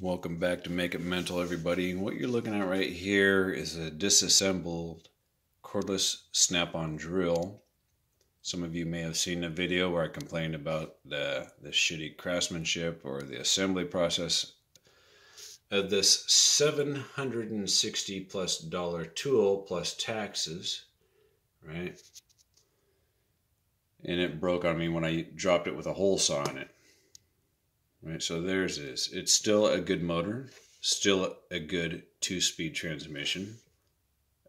Welcome back to Make It Mental, everybody. What you're looking at right here is a disassembled cordless snap-on drill. Some of you may have seen a video where I complained about the, the shitty craftsmanship or the assembly process of this 760 plus dollar tool plus taxes, right? And it broke on me when I dropped it with a hole saw in it. Right, so there's this. It's still a good motor, still a good two-speed transmission,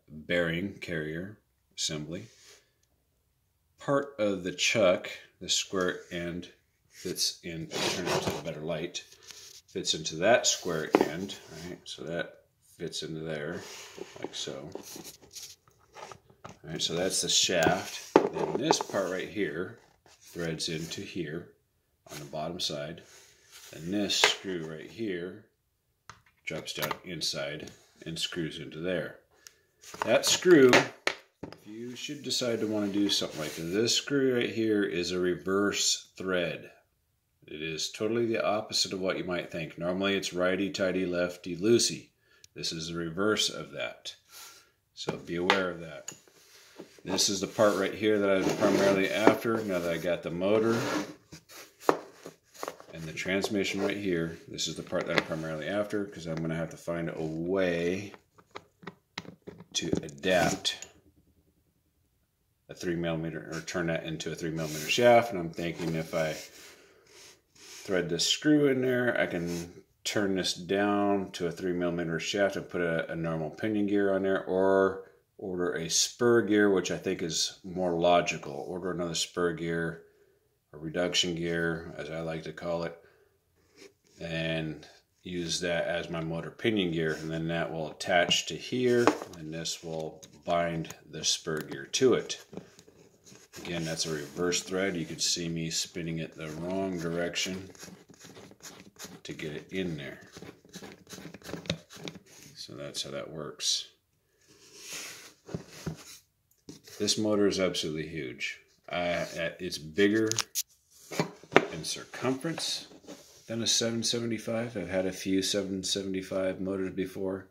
bearing carrier assembly. Part of the chuck, the square end, fits in, turn it to a better light, fits into that square end, right? So that fits into there, like so. All right, so that's the shaft. Then this part right here threads into here on the bottom side. And this screw right here drops down inside and screws into there. That screw, you should decide to want to do something like this, this screw right here is a reverse thread. It is totally the opposite of what you might think. Normally it's righty-tighty, lefty-loosey. This is the reverse of that. So be aware of that. This is the part right here that I'm primarily after. Now that I got the motor and the transmission right here, this is the part that I'm primarily after because I'm going to have to find a way to adapt a 3 millimeter or turn that into a 3 millimeter shaft. And I'm thinking if I thread this screw in there, I can turn this down to a 3 millimeter shaft and put a, a normal pinion gear on there or order a spur gear, which I think is more logical. Order another spur gear a reduction gear, as I like to call it, and use that as my motor pinion gear. And then that will attach to here, and this will bind the spur gear to it. Again, that's a reverse thread. You could see me spinning it the wrong direction to get it in there. So that's how that works. This motor is absolutely huge. It's bigger in circumference than a 775. I've had a few 775 motors before.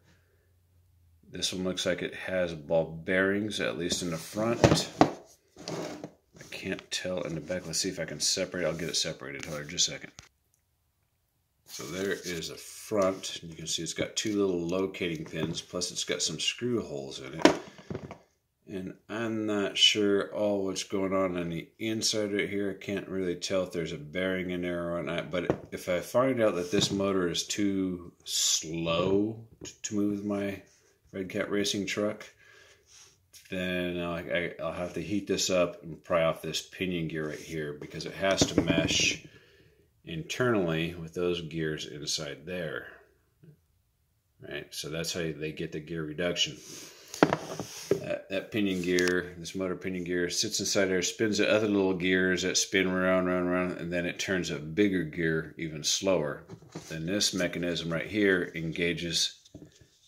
This one looks like it has ball bearings, at least in the front. I can't tell in the back. Let's see if I can separate. I'll get it separated. Hold on just a second. So there is a front. You can see it's got two little locating pins, plus it's got some screw holes in it and I'm not sure all what's going on on the inside right here. I can't really tell if there's a bearing in there or not. But if I find out that this motor is too slow to move my Red Redcat racing truck, then I'll have to heat this up and pry off this pinion gear right here because it has to mesh internally with those gears inside there. Right, so that's how they get the gear reduction that, that pinion gear, this motor pinion gear, sits inside there, spins the other little gears that spin around, around, around, and then it turns a bigger gear even slower. Then this mechanism right here engages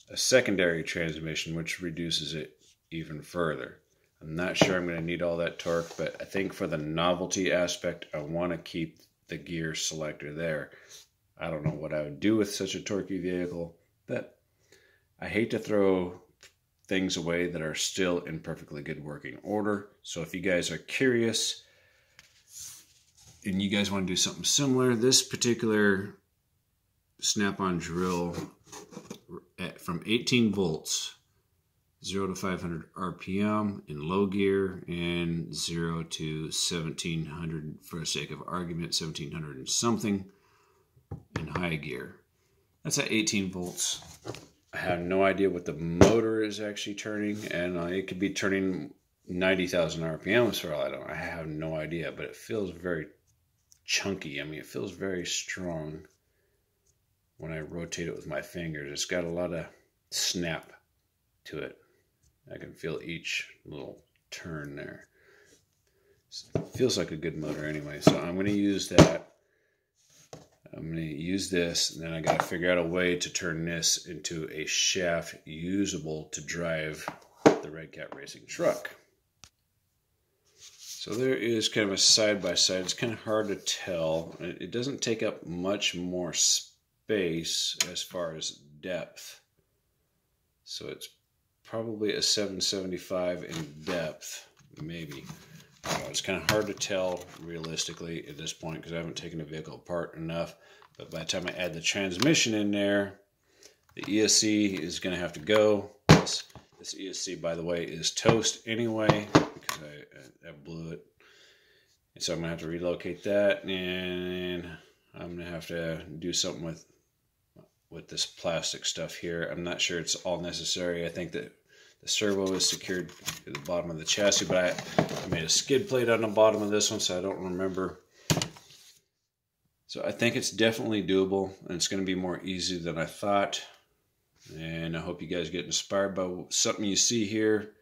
a secondary transmission, which reduces it even further. I'm not sure I'm going to need all that torque, but I think for the novelty aspect, I want to keep the gear selector there. I don't know what I would do with such a torquey vehicle, but I hate to throw things away that are still in perfectly good working order. So if you guys are curious and you guys want to do something similar, this particular snap-on drill at, from 18 volts, 0 to 500 RPM in low gear and 0 to 1700 for the sake of argument, 1700 and something in high gear. That's at 18 volts. I have no idea what the motor is actually turning, and uh, it could be turning 90,000 RPMs for all I know. I have no idea, but it feels very chunky. I mean, it feels very strong when I rotate it with my fingers. It's got a lot of snap to it. I can feel each little turn there. Feels like a good motor anyway, so I'm going to use that I'm going to use this, and then I got to figure out a way to turn this into a shaft usable to drive the Redcat Racing truck. So there is kind of a side by side. It's kind of hard to tell. It doesn't take up much more space as far as depth. So it's probably a 775 in depth, maybe. Uh, it's kind of hard to tell realistically at this point because I haven't taken the vehicle apart enough. But by the time I add the transmission in there, the ESC is going to have to go. This, this ESC, by the way, is toast anyway because I, I, I blew it. And so I'm going to have to relocate that and I'm going to have to do something with with this plastic stuff here. I'm not sure it's all necessary. I think that the servo is secured to the bottom of the chassis, but I, I made a skid plate on the bottom of this one, so I don't remember. So I think it's definitely doable, and it's going to be more easy than I thought. And I hope you guys get inspired by something you see here.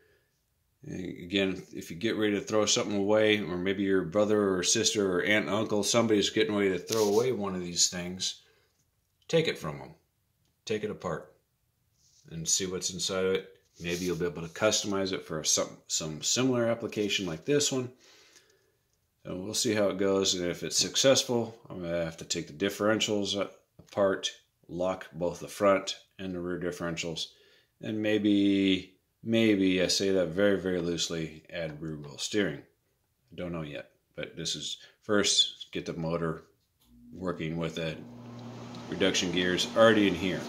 Again, if you get ready to throw something away, or maybe your brother or sister or aunt, uncle, somebody's getting ready to throw away one of these things, take it from them. Take it apart and see what's inside of it. Maybe you'll be able to customize it for some, some similar application like this one. And we'll see how it goes. And if it's successful, I'm going to have to take the differentials apart, lock both the front and the rear differentials, and maybe, maybe, I say that very, very loosely, add rear wheel steering. I don't know yet. But this is first, get the motor working with it. Reduction gears already in here.